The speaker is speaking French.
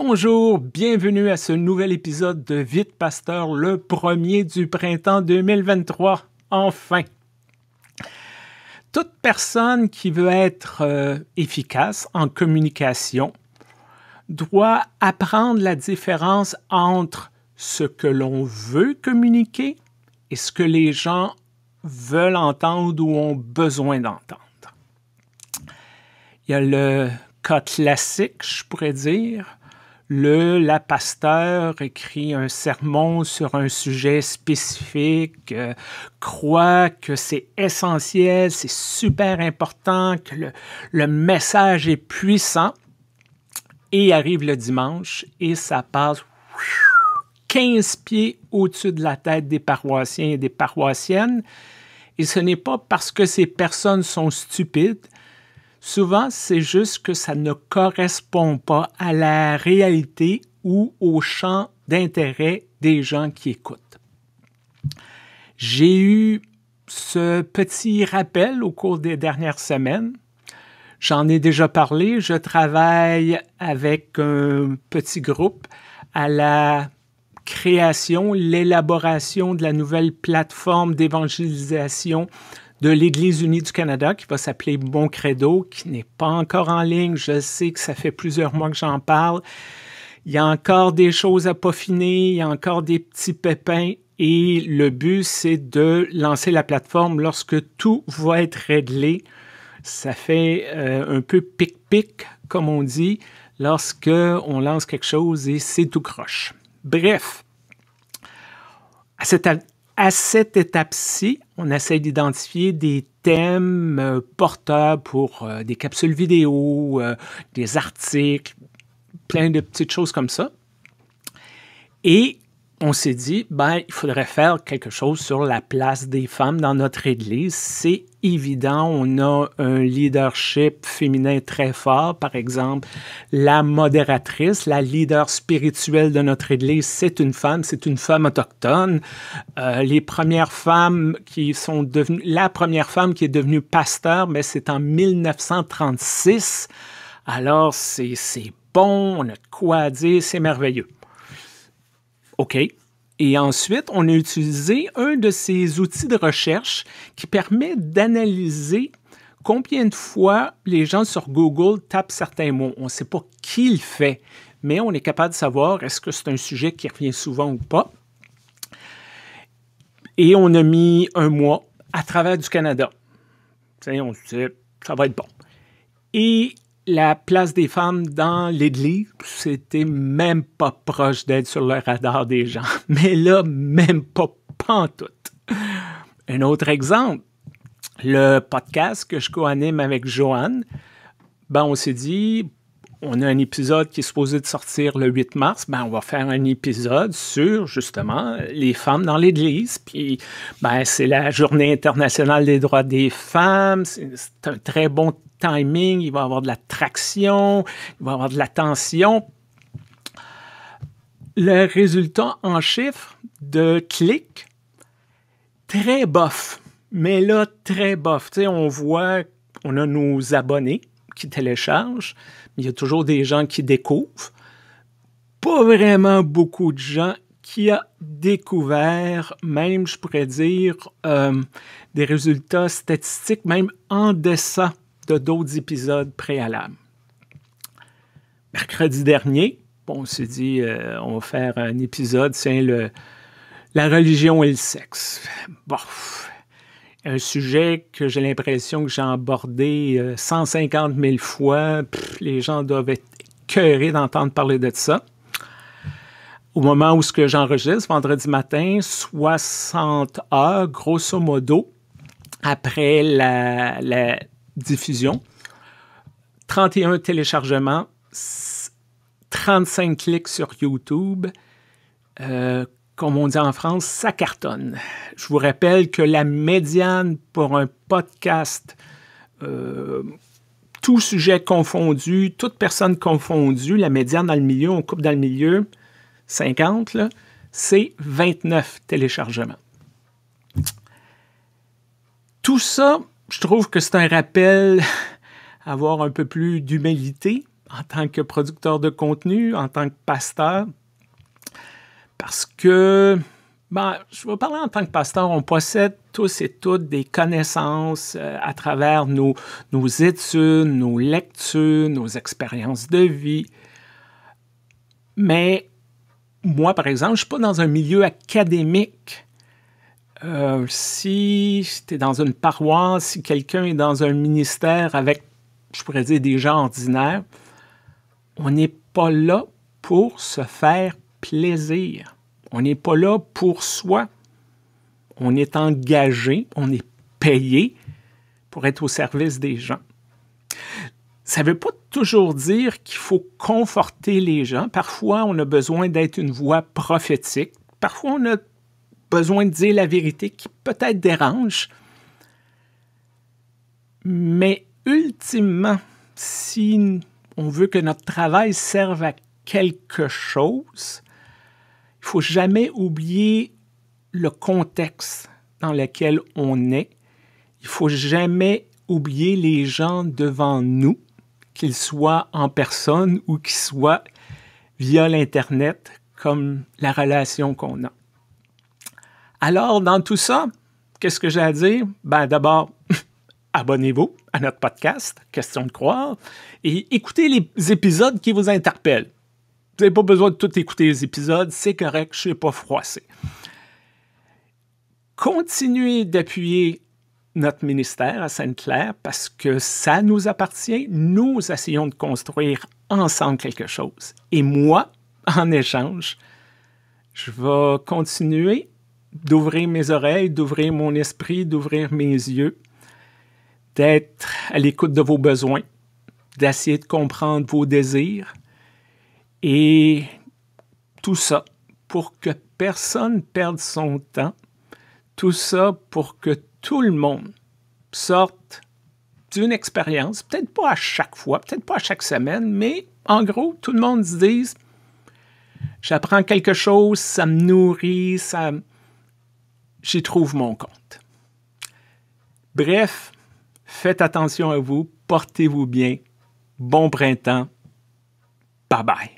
Bonjour, bienvenue à ce nouvel épisode de Vite Pasteur, le premier du printemps 2023. Enfin! Toute personne qui veut être euh, efficace en communication doit apprendre la différence entre ce que l'on veut communiquer et ce que les gens veulent entendre ou ont besoin d'entendre. Il y a le cas classique, je pourrais dire, le la pasteur écrit un sermon sur un sujet spécifique, euh, croit que c'est essentiel, c'est super important, que le, le, message est puissant, et arrive le dimanche et ça passe 15 pieds au-dessus de la tête des paroissiens et des paroissiennes. Et ce n'est pas parce que ces personnes sont stupides, Souvent, c'est juste que ça ne correspond pas à la réalité ou au champ d'intérêt des gens qui écoutent. J'ai eu ce petit rappel au cours des dernières semaines. J'en ai déjà parlé. Je travaille avec un petit groupe à la création, l'élaboration de la nouvelle plateforme d'évangélisation de l'Église unie du Canada qui va s'appeler Bon Credo, qui n'est pas encore en ligne. Je sais que ça fait plusieurs mois que j'en parle. Il y a encore des choses à peaufiner, il y a encore des petits pépins et le but, c'est de lancer la plateforme lorsque tout va être réglé. Ça fait euh, un peu pic-pic, comme on dit, lorsque on lance quelque chose et c'est tout croche. Bref, à cette à cette étape-ci, on essaie d'identifier des thèmes euh, porteurs pour euh, des capsules vidéo, euh, des articles, plein de petites choses comme ça. Et on s'est dit, ben, il faudrait faire quelque chose sur la place des femmes dans notre Église. C'est évident, on a un leadership féminin très fort. Par exemple, la modératrice, la leader spirituelle de notre Église, c'est une femme, c'est une femme autochtone. Euh, les premières femmes qui sont devenues, la première femme qui est devenue pasteur, mais c'est en 1936. Alors, c'est bon, on a de quoi dire, c'est merveilleux. OK. Et ensuite, on a utilisé un de ces outils de recherche qui permet d'analyser combien de fois les gens sur Google tapent certains mots. On ne sait pas qui le fait, mais on est capable de savoir est-ce que c'est un sujet qui revient souvent ou pas. Et on a mis un mois à travers du Canada. on se dit, ça va être bon. Et la place des femmes dans l'Église, c'était même pas proche d'être sur le radar des gens. Mais là, même pas pantoute. Un autre exemple, le podcast que je co-anime avec Joanne, ben on s'est dit, on a un épisode qui est supposé sortir le 8 mars, ben on va faire un épisode sur justement les femmes dans l'Église. Puis ben c'est la Journée internationale des droits des femmes. C'est un très bon timing. Il va y avoir de la traction, il va y avoir de l'attention. Le résultat en chiffres de clics, très bof. Mais là, très bof. On voit, on a nos abonnés qui téléchargent, il y a toujours des gens qui découvrent. Pas vraiment beaucoup de gens qui ont découvert, même je pourrais dire, euh, des résultats statistiques, même en deçà de d'autres épisodes préalables. Mercredi dernier, on s'est dit, euh, on va faire un épisode sur le, la religion et le sexe. Bon, un sujet que j'ai l'impression que j'ai abordé 150 euh, 000 fois. les gens doivent être cœurés d'entendre parler de ça. Au moment où ce que j'enregistre, vendredi matin, 60 heures, grosso modo, après la, diffusion, 31 téléchargements, 35 clics sur YouTube, euh, comme on dit en France, ça cartonne. Je vous rappelle que la médiane pour un podcast, euh, tout sujet confondu, toute personne confondue, la médiane dans le milieu, on coupe dans le milieu, 50, c'est 29 téléchargements. Tout ça, je trouve que c'est un rappel à avoir un peu plus d'humilité, en tant que producteur de contenu, en tant que pasteur, parce que, ben, je vais parler en tant que pasteur, on possède tous et toutes des connaissances euh, à travers nos, nos études, nos lectures, nos expériences de vie. Mais moi, par exemple, je ne suis pas dans un milieu académique. Euh, si tu es dans une paroisse, si quelqu'un est dans un ministère avec, je pourrais dire, des gens ordinaires, on n'est pas là pour se faire plaisir. On n'est pas là pour soi. On est engagé, on est payé pour être au service des gens. Ça ne veut pas toujours dire qu'il faut conforter les gens. Parfois, on a besoin d'être une voix prophétique. Parfois, on a besoin de dire la vérité qui peut-être dérange. Mais ultimement, si on veut que notre travail serve à quelque chose, il faut jamais oublier le contexte dans lequel on est. Il faut jamais oublier les gens devant nous, qu'ils soient en personne ou qu'ils soient via l'Internet, comme la relation qu'on a. Alors, dans tout ça, qu'est-ce que j'ai à dire? Ben, d'abord, abonnez-vous à notre podcast, Question de croire, et écoutez les épisodes qui vous interpellent. Vous n'avez pas besoin de tout écouter les épisodes, c'est correct, je ne suis pas froissé. Continuez d'appuyer notre ministère à Sainte-Claire parce que ça nous appartient. Nous essayons de construire ensemble quelque chose. Et moi, en échange, je vais continuer d'ouvrir mes oreilles, d'ouvrir mon esprit, d'ouvrir mes yeux, d'être à l'écoute de vos besoins, d'essayer de comprendre vos désirs et tout ça pour que personne perde son temps, tout ça pour que tout le monde sorte d'une expérience, peut-être pas à chaque fois, peut-être pas à chaque semaine, mais en gros, tout le monde se dise j'apprends quelque chose, ça me nourrit, ça j'y trouve mon compte. Bref, faites attention à vous, portez-vous bien. Bon printemps. Bye bye.